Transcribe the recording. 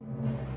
you